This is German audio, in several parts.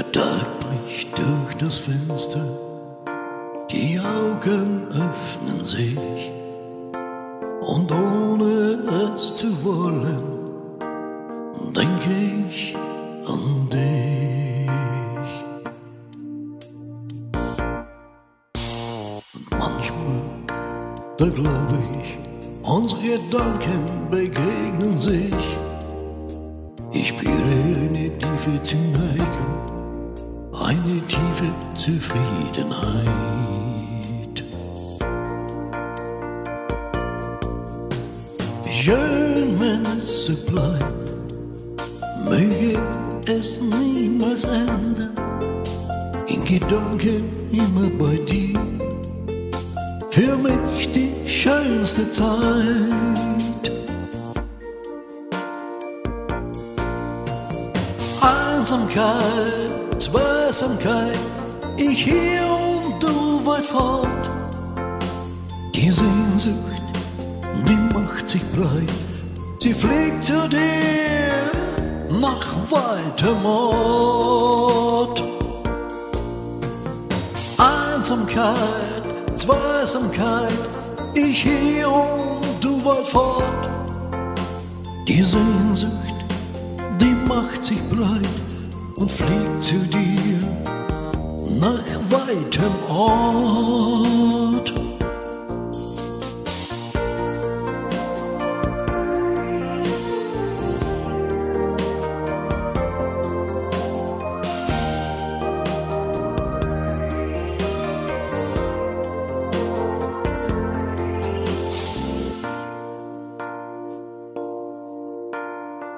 Der Tag bricht durch das Fenster, die Augen öffnen sich und ohne es zu wollen, denke ich an dich. Und manchmal, da glaube ich, unsere Gedanken begegnen sich. Ich spüre eine tiefe Zuneigung, eine tiefe Zufriedenheit. Schön, wenn es so bleibt, möge es niemals enden. In Gedanken immer bei dir, für mich die schönste Zeit. Einsamkeit, Zweisamkeit, ich hier und du weit fort. Die Sehnsucht, die macht sich breit, sie fliegt zu dir nach weitem Ort. Einsamkeit, Zweisamkeit, ich hier und du weit fort. Die Sehnsucht, die macht sich breit und fliegt zu dir nach weitem Ort.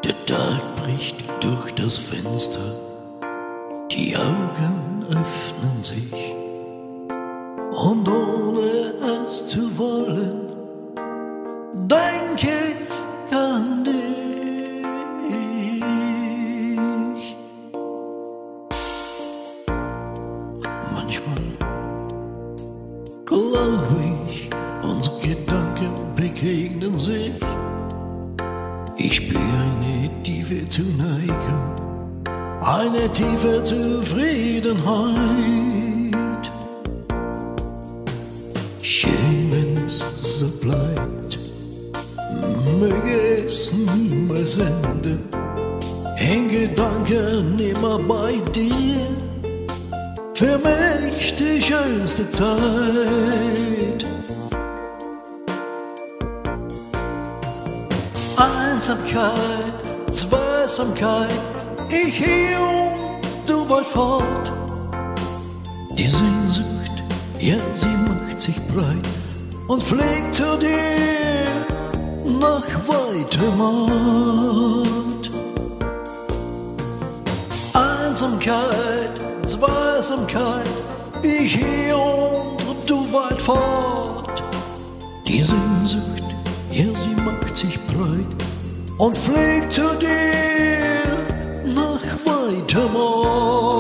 Der Tag bricht durch das Fenster, die Augen öffnen sich und ohne es zu wollen, denke ich an dich. Manchmal glaube ich, unsere Gedanken begegnen sich. Ich spüre eine tiefe Zuneigung, eine tiefe Zufriedenheit. Schön, wenn es so bleibt, möge es niemals enden. In Gedanken immer bei dir, für mich die schönste Zeit. Einsamkeit, Zweisamkeit, ich hier und du weit fort. Die Sehnsucht, ja, sie macht sich breit und fliegt zu dir nach weitem Ort. Einsamkeit, Zweisamkeit, ich hier und du weit fort. Die Sehnsucht, ja, sie macht sich breit und fliegt zu dir vay tamam.